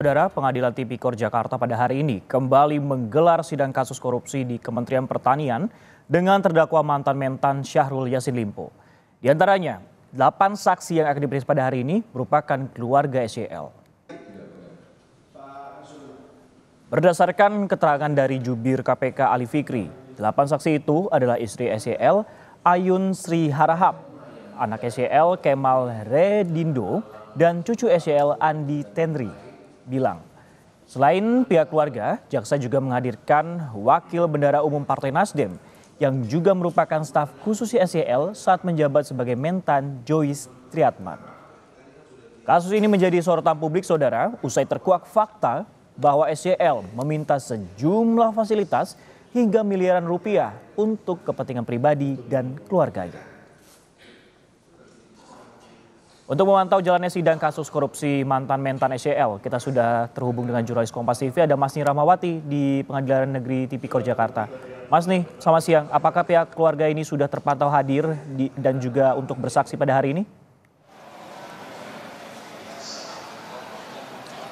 Saudara Pengadilan Tipikor Jakarta pada hari ini kembali menggelar sidang kasus korupsi di Kementerian Pertanian dengan terdakwa mantan mentan Syahrul Yassin Limpo. Di antaranya, delapan saksi yang akan diperiksa pada hari ini merupakan keluarga SEL. Berdasarkan keterangan dari jubir KPK Ali Fikri, delapan saksi itu adalah istri SEL Ayun Sri Harahap, anak SEL Kemal Redindo, dan cucu SEL Andi Tenri bilang. Selain pihak keluarga, jaksa juga menghadirkan wakil bendara umum Partai Nasdem yang juga merupakan staf khusus SEL saat menjabat sebagai mentan Joyce Triatman. Kasus ini menjadi sorotan publik saudara usai terkuak fakta bahwa SEL meminta sejumlah fasilitas hingga miliaran rupiah untuk kepentingan pribadi dan keluarganya. Untuk memantau jalannya sidang kasus korupsi mantan mentan SCL, kita sudah terhubung dengan jurnalis Kompas TV, ada Mas Rahmawati di Pengadilan Negeri Tipikor Jakarta. Mas nih, selamat siang. Apakah pihak keluarga ini sudah terpantau hadir di, dan juga untuk bersaksi pada hari ini?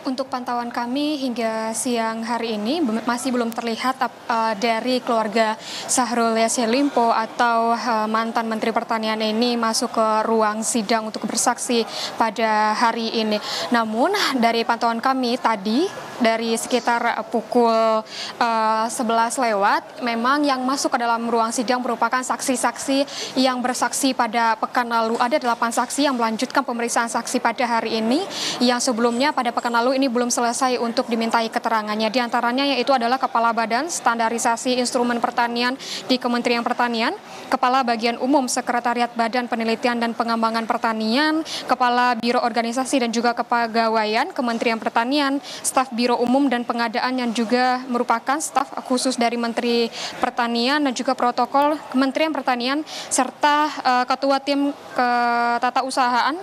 Untuk pantauan kami hingga siang hari ini masih belum terlihat uh, dari keluarga Sahrul Yassin Limpo atau uh, mantan Menteri Pertanian ini masuk ke ruang sidang untuk bersaksi pada hari ini. Namun dari pantauan kami tadi dari sekitar pukul uh, 11 lewat memang yang masuk ke dalam ruang sidang merupakan saksi-saksi yang bersaksi pada pekan lalu. Ada delapan saksi yang melanjutkan pemeriksaan saksi pada hari ini yang sebelumnya pada pekan lalu ini belum selesai untuk dimintai keterangannya. Di antaranya yaitu adalah Kepala Badan Standarisasi Instrumen Pertanian di Kementerian Pertanian, Kepala Bagian Umum Sekretariat Badan Penelitian dan Pengembangan Pertanian, Kepala Biro Organisasi dan juga Kepegawaian Kementerian Pertanian, Staf Biro Umum dan Pengadaan yang juga merupakan staf khusus dari Menteri Pertanian dan juga protokol Kementerian Pertanian serta uh, Ketua Tim Ketata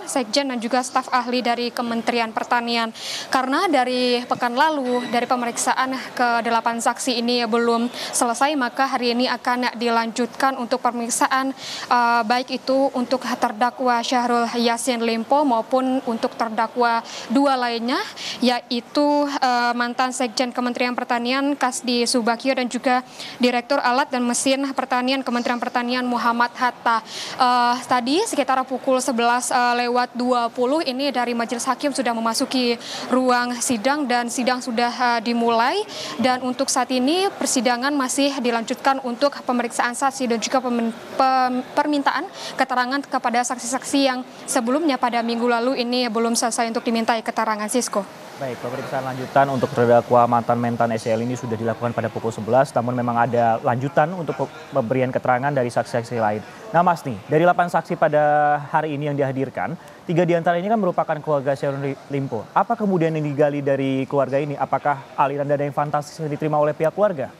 Sekjen dan juga staf ahli dari Kementerian Pertanian. Karena dari pekan lalu dari pemeriksaan ke delapan saksi ini belum selesai maka hari ini akan dilanjutkan untuk pemeriksaan uh, baik itu untuk terdakwa Syahrul Yassin Limpo maupun untuk terdakwa dua lainnya yaitu uh, mantan Sekjen Kementerian Pertanian Kasdi Subakio dan juga Direktur Alat dan Mesin Pertanian Kementerian Pertanian Muhammad Hatta. Uh, tadi sekitar pukul 11 uh, lewat 20 ini dari Majelis Hakim sudah memasuki ruang ruang sidang dan sidang sudah uh, dimulai dan untuk saat ini persidangan masih dilanjutkan untuk pemeriksaan saksi dan juga pem, pem, permintaan keterangan kepada saksi-saksi yang sebelumnya pada minggu lalu ini belum selesai untuk dimintai keterangan Sisko. Baik, pemeriksaan lanjutan untuk terdakwa mantan mentan SEL ini sudah dilakukan pada pukul 11, namun memang ada lanjutan untuk pemberian keterangan dari saksi-saksi lain. Nah Mas nih, dari 8 saksi pada hari ini yang dihadirkan, tiga di antara ini kan merupakan keluarga Sharon Limpo. Apa kemudian yang digali dari keluarga ini? Apakah aliran dana yang fantastis yang diterima oleh pihak keluarga?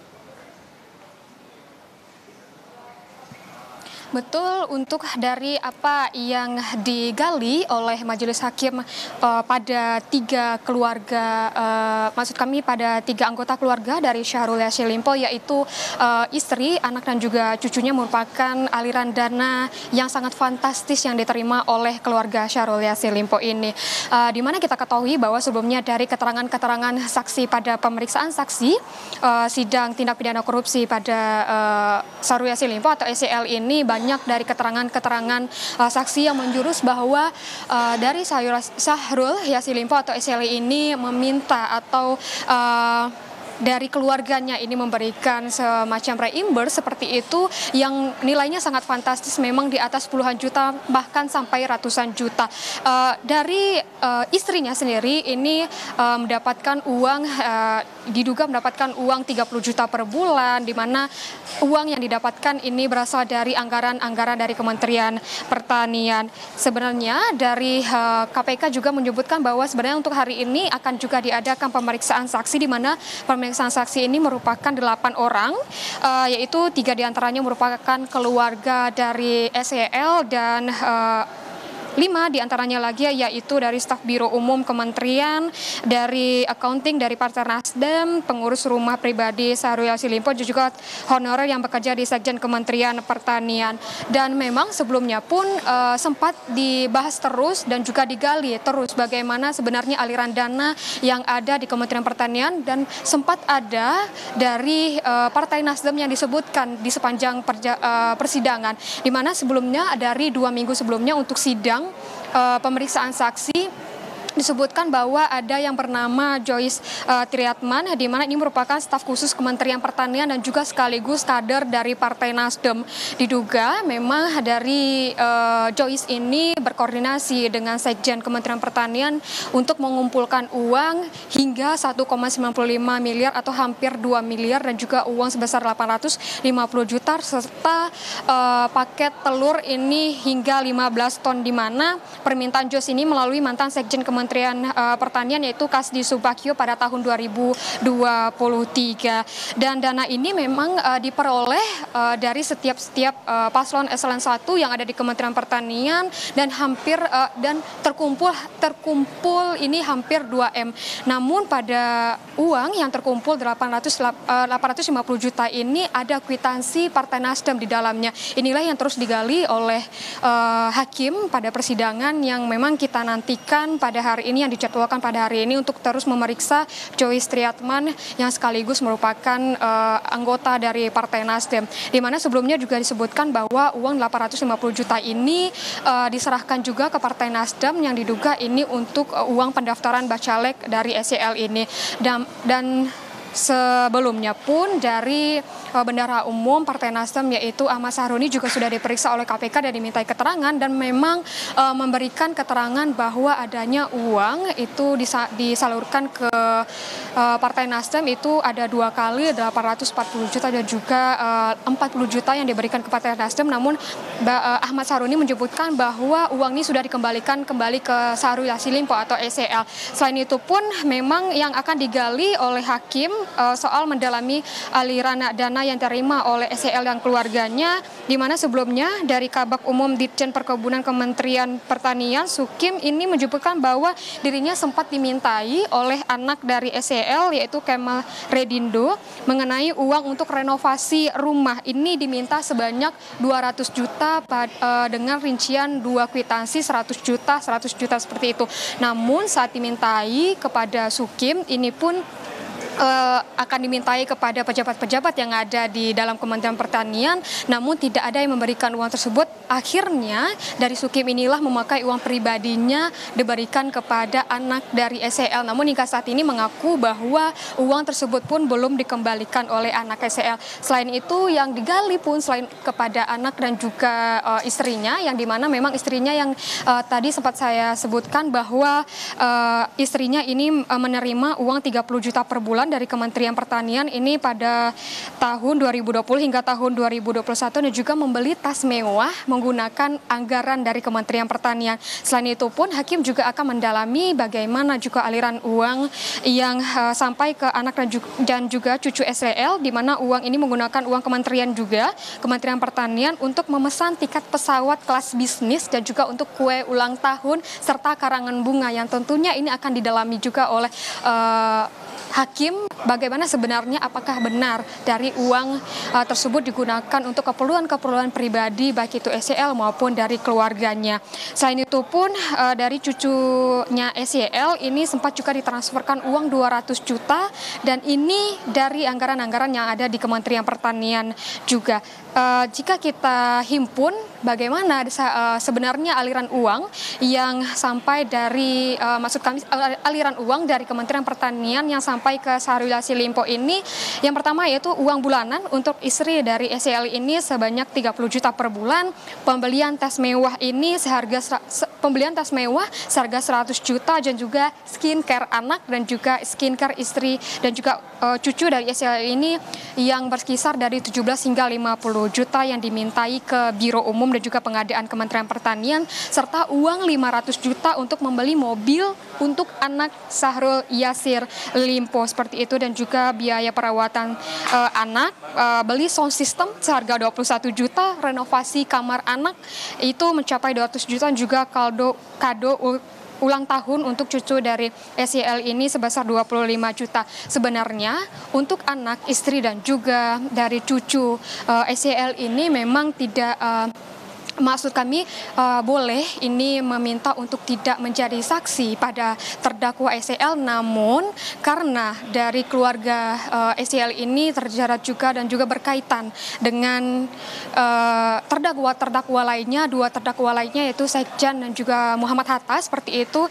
Betul, untuk dari apa yang digali oleh Majelis Hakim uh, pada tiga keluarga, uh, maksud kami pada tiga anggota keluarga dari Syahrul Yassin Limpo, yaitu uh, istri, anak dan juga cucunya merupakan aliran dana yang sangat fantastis yang diterima oleh keluarga Syahrul Yassin Limpo ini. Uh, di mana kita ketahui bahwa sebelumnya dari keterangan-keterangan saksi pada pemeriksaan saksi uh, sidang tindak pidana korupsi pada uh, Syahrul Yassin Limpo atau SEL ini banyak dari keterangan-keterangan uh, saksi yang menjurus bahwa uh, dari Syahrul Yassin Limpo atau SLI ini meminta atau uh, dari keluarganya ini memberikan semacam reimburse seperti itu yang nilainya sangat fantastis memang di atas puluhan juta bahkan sampai ratusan juta. Uh, dari uh, istrinya sendiri ini uh, mendapatkan uang uh, diduga mendapatkan uang 30 juta per bulan di mana uang yang didapatkan ini berasal dari anggaran-anggaran dari Kementerian Pertanian. Sebenarnya dari uh, KPK juga menyebutkan bahwa sebenarnya untuk hari ini akan juga diadakan pemeriksaan saksi di mana pemeriksaan pemeriksaan saksi ini merupakan delapan orang, uh, yaitu tiga di antaranya merupakan keluarga dari SEL dan uh, lima di antaranya lagi yaitu dari staf Biro Umum Kementerian, dari accounting dari Partai Nasdem, pengurus rumah pribadi Syahrul Yassin Limpo, juga honorer yang bekerja di Sekjen Kementerian Pertanian. Dan memang sebelumnya pun uh, sempat dibahas terus dan juga digali terus bagaimana sebenarnya aliran dana yang ada di Kementerian Pertanian dan sempat ada dari uh, Partai Nasdem yang disebutkan di sepanjang perja, uh, persidangan, di mana sebelumnya dari dua minggu sebelumnya untuk sidang uh, pemeriksaan saksi disebutkan bahwa ada yang bernama Joyce uh, Triatman di mana ini merupakan staf khusus Kementerian Pertanian dan juga sekaligus kader dari Partai Nasdem. Diduga memang dari uh, Joyce ini berkoordinasi dengan Sekjen Kementerian Pertanian untuk mengumpulkan uang hingga 1,95 miliar atau hampir 2 miliar dan juga uang sebesar 850 juta serta uh, paket telur ini hingga 15 ton di mana permintaan Joyce ini melalui mantan Sekjen Kementerian Kementerian uh, Pertanian yaitu Kasdi Subakyo pada tahun 2023 dan dana ini memang uh, diperoleh uh, dari setiap-setiap paslon eselon 1 yang ada di Kementerian Pertanian dan hampir dan terkumpul terkumpul ini hampir 2 M. Namun pada uang yang terkumpul 800 uh, 850 juta ini ada kwitansi Partai Nasdem di dalamnya. Inilah yang terus digali oleh uh, hakim pada persidangan yang memang kita nantikan pada hari hari ini yang dijadwalkan pada hari ini untuk terus memeriksa Joyce Triatman yang sekaligus merupakan uh, anggota dari Partai Nasdem. Di mana sebelumnya juga disebutkan bahwa uang 850 juta ini uh, diserahkan juga ke Partai Nasdem yang diduga ini untuk uh, uang pendaftaran bacalek dari SEL ini. Dan, dan Sebelumnya pun dari uh, Bendara Umum Partai Nasdem yaitu Ahmad Sahroni juga sudah diperiksa oleh KPK dan dimintai keterangan dan memang uh, memberikan keterangan bahwa adanya uang itu disa disalurkan ke uh, Partai Nasdem itu ada dua kali 840 juta dan juga uh, 40 juta yang diberikan ke Partai Nasdem namun Ahmad Sahroni menyebutkan bahwa uang ini sudah dikembalikan kembali ke Sahrul Yassin Limpo atau SEL. Selain itu pun memang yang akan digali oleh hakim uh, soal mendalami aliran dana yang terima oleh SEL dan keluarganya, di mana sebelumnya dari Kabak Umum Ditjen Perkebunan Kementerian Pertanian Sukim ini menyebutkan bahwa dirinya sempat dimintai oleh anak dari SEL yaitu Kemal Redindo mengenai uang untuk renovasi rumah. Ini diminta sebanyak 200 juta uh, dengan rincian dua kwitansi 100 juta, 100 juta seperti itu. Namun saat dimintai kepada Sukim ini pun uh, akan dimintai kepada pejabat-pejabat yang ada di dalam Kementerian Pertanian, namun tidak ada yang memberikan uang tersebut. Akhirnya dari Sukim inilah memakai uang pribadinya diberikan kepada anak dari SEL. Namun hingga saat ini mengaku bahwa uang tersebut pun belum dikembalikan oleh anak SEL. Selain itu yang digali pun selain kepada anak dan juga uh, istrinya, yang di mana memang istrinya yang uh, tadi sempat saya sebutkan bahwa uh, istrinya ini uh, menerima uang 30 juta per bulan dari Kementerian Pertanian ini pada tahun 2020 hingga tahun 2021 dan juga membeli tas mewah menggunakan anggaran dari Kementerian Pertanian. Selain itu pun hakim juga akan mendalami bagaimana juga aliran uang yang uh, sampai ke anak dan juga, cucu SLL di mana uang ini menggunakan uang kementerian juga Kementerian Pertanian untuk memesan tiket pesawat kelas bisnis dan juga untuk kue ulang tahun serta karangan bunga yang tentunya ini akan didalami juga oleh uh, hakim bagaimana sebenarnya apakah benar dari uang uh, tersebut digunakan untuk keperluan-keperluan pribadi baik itu SEL maupun dari keluarganya. Selain itu pun uh, dari cucunya SEL ini sempat juga ditransferkan uang 200 juta dan ini dari anggaran-anggaran yang ada di Kementerian Pertanian juga. Uh, jika kita himpun bagaimana uh, sebenarnya aliran uang yang sampai dari uh, maksud kami aliran uang dari Kementerian Pertanian yang sampai ke Syahrul Yassin Limpo ini yang pertama yaitu uang bulanan untuk istri dari SEL ini sebanyak 30 juta per bulan pembelian tas mewah ini seharga pembelian tas mewah seharga 100 juta dan juga skincare anak dan juga skincare istri dan juga uh, cucu dari SEL ini yang berkisar dari 17 hingga 50 juta yang dimintai ke Biro Umum dan juga Pengadaan Kementerian Pertanian serta uang 500 juta untuk membeli mobil untuk anak Sahrul Yasir Limpo. Limpo seperti itu dan juga biaya perawatan uh, anak, uh, beli sound system seharga 21 juta, renovasi kamar anak itu mencapai 200 juta juga kado kado ulang tahun untuk cucu dari SEL ini sebesar 25 juta. Sebenarnya untuk anak, istri dan juga dari cucu uh, SEL ini memang tidak uh, maksud kami uh, boleh ini meminta untuk tidak menjadi saksi pada terdakwa SEL namun karena dari keluarga uh, eh, SEL ini terjerat juga dan juga berkaitan dengan uh, terdakwa-terdakwa lainnya dua terdakwa lainnya yaitu Sekjan dan juga Muhammad Hatta seperti itu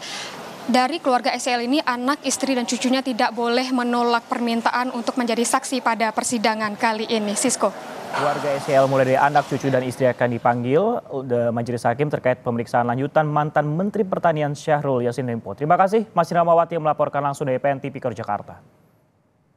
dari keluarga SEL ini anak, istri dan cucunya tidak boleh menolak permintaan untuk menjadi saksi pada persidangan kali ini. Sisko. Keluarga SEL mulai dari anak, cucu, dan istri akan dipanggil the majelis hakim terkait pemeriksaan lanjutan mantan Menteri Pertanian Syahrul Yassin Limpo. Terima kasih Mas Ramawati yang melaporkan langsung dari PNTV Jakarta.